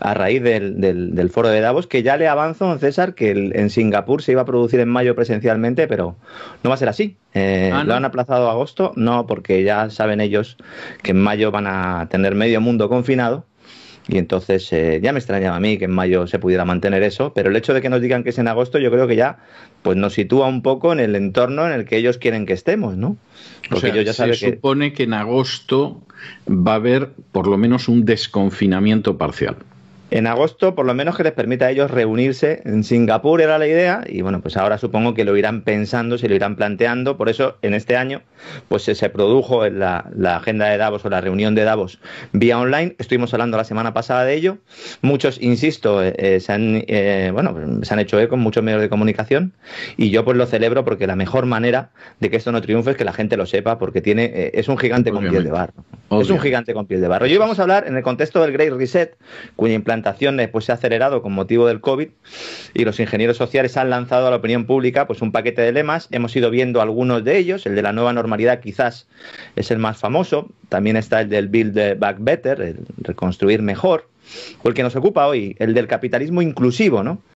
a raíz del, del, foro de Davos, que ya le avanzo, don César, que en Singapur se iba a producir en mayo presencialmente, pero no va a ser así. Eh, ah, ¿Lo han aplazado a agosto? No, porque ya saben ellos que en mayo van a tener medio mundo confinado y entonces eh, ya me extrañaba a mí que en mayo se pudiera mantener eso, pero el hecho de que nos digan que es en agosto, yo creo que ya pues nos sitúa un poco en el entorno en el que ellos quieren que estemos, ¿no? Porque o ya se supone que en agosto va a haber por lo menos un desconfinamiento parcial en agosto, por lo menos que les permita a ellos reunirse. En Singapur, era la idea, y bueno, pues ahora supongo que lo irán pensando, se lo irán planteando, por eso en este año pues se, produjo en la, agenda de Davos o la reunión de Davos vía online, estuvimos hablando la semana pasada de ello, muchos, insisto, eh, eh, se, han, eh, bueno, se han hecho eco con muchos medios de comunicación, y yo pues lo celebro porque la mejor manera de que esto no triunfe es que la gente lo sepa, porque tiene es un gigante con piel de barro. Es un gigante con piel de barro. Y hoy vamos a hablar en el contexto del Great Reset, cuya implantación después se ha acelerado con motivo del COVID y los ingenieros sociales han lanzado a la opinión pública pues un paquete de lemas. Hemos ido viendo algunos de ellos. El de la nueva normalidad quizás es el más famoso. También está el del Build Back Better, el reconstruir mejor. O el que nos ocupa hoy, el del capitalismo inclusivo, ¿no?